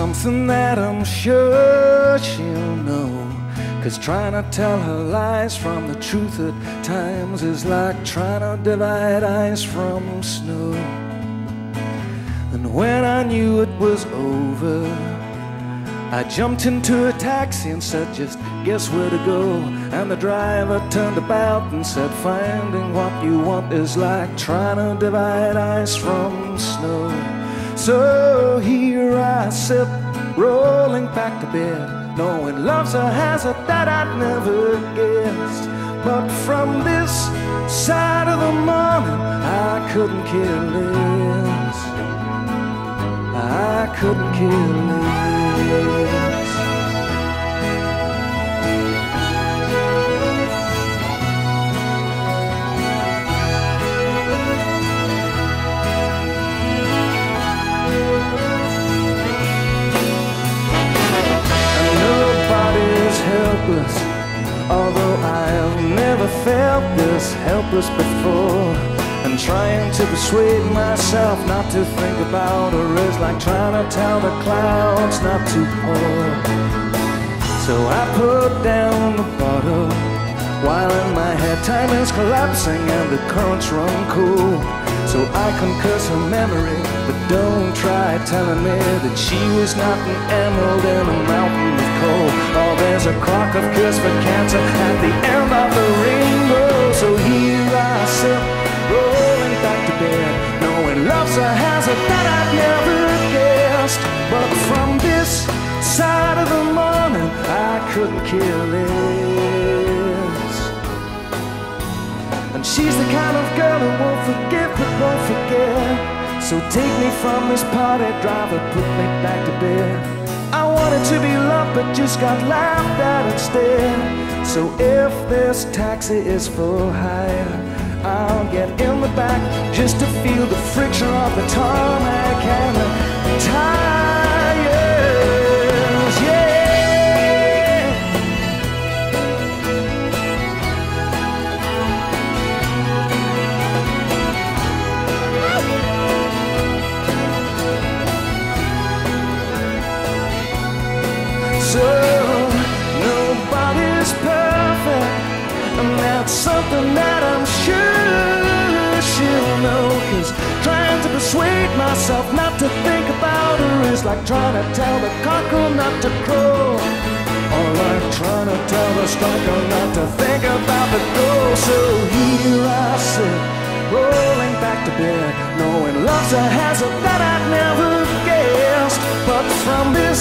something that I'm sure she'll know. Cause trying to tell her lies from the truth at times is like trying to divide ice from snow. And when I knew it was over, I jumped into a taxi and said, just guess where to go. And the driver turned about and said, finding what you want is like trying to divide ice from snow. So here I sit, rolling back to bed Knowing love's a hazard that I'd never guessed. But from this side of the morning, I couldn't care less. I couldn't care less. Helpless. Although I've never felt this helpless before. And trying to persuade myself not to think about her is like trying to tell the clouds not to pour. So I put down the bottle while head time is collapsing and the currents run cool. So I can curse her memory, but don't try telling me that she was not an emerald in a mountain of coal. Oh, there's a crock of cures for cancer at the end of the rainbow. So here I sit, rolling back to bed, knowing love's a hazard that I've never guessed. But from this side of the morning, I couldn't care less. And she's the kind of girl who won't forgive but won't forget. So take me from this party, driver, put me back to bed. I wanted to be loved, but just got laughed at instead. So if this taxi is for hire, I'll get in the back just to feel the friction of the tarmac and the tires. Is like trying to tell the cockerel not to crow. Or like trying to tell the striker not to think about the goal. So here I sit, rolling back to bed, knowing love's a hazard that I'd never guessed. But from this